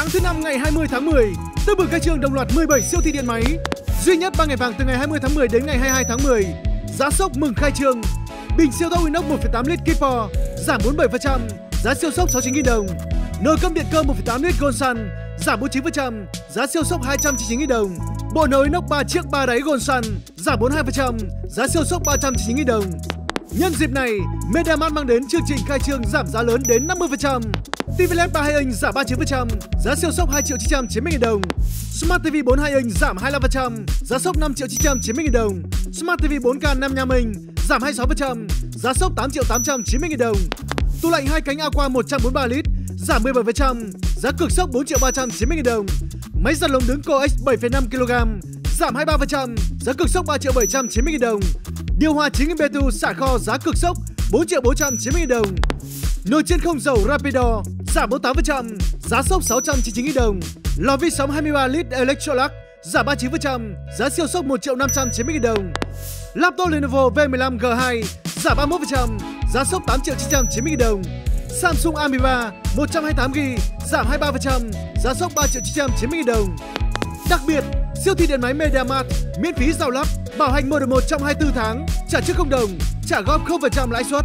Sáng thứ năm ngày 20 tháng 10, tương bừng khai trương đồng loạt 17 siêu thị điện máy. Duy nhất 3 ngày vàng từ ngày 20 tháng 10 đến ngày 22 tháng 10. Giá sốc mừng khai trương. Bình siêu tốc inox 1,8 lít Kipo giảm 47%, giá siêu sốc 69.000 đồng. Nồi cơm điện cơ 1,8 lít Goldsun giảm 49%, giá siêu sốc 299.000 đồng. Bộ nồi inox 3 chiếc 3 đáy Goldsun giảm 42%, giá siêu sốc 399.000 đồng. Nhân dịp này, Mediamart mang đến chương trình khai trương giảm giá lớn đến 50%. TV LED 32 inch giảm 39%, giá siêu sốc 2 triệu 990 000 đồng. Smart TV 42 inch giảm 25%, giá sốc 5 triệu 990 000 đồng. Smart TV 4K 55 inch giảm 26%, giá sốc 8 triệu 890 000 đồng. Tủ lạnh hai cánh Aqua 143 lít giảm 17%, giá cực sốc 4 triệu 390 000 đồng. Máy giặt lồng đứng Coex 7,5 kg giảm 23%, giá cực sốc 3 triệu 790 000 đồng. Điều hòa 9 Betu xả kho giá cực sốc 4 triệu 490 000 đồng. Nồi chiên không dầu Rapido giảm 48%, giá sốc 699 000 đồng. Lò vi sóng 23 lít Electrolux giảm 39%, giá siêu sốc 1 triệu 590 000 đồng. Laptop Lenovo V15 G2 giảm 31%, giá sốc 8 triệu 990 000 đồng. Samsung A13 128GB giảm 23%, giá sốc 3 triệu 990 000 đồng. Đặc biệt, siêu thị điện máy MediaMart miễn phí giao lắp, bảo hành mua được một trong 24 tháng, trả trước không đồng, trả góp 0% lãi suất.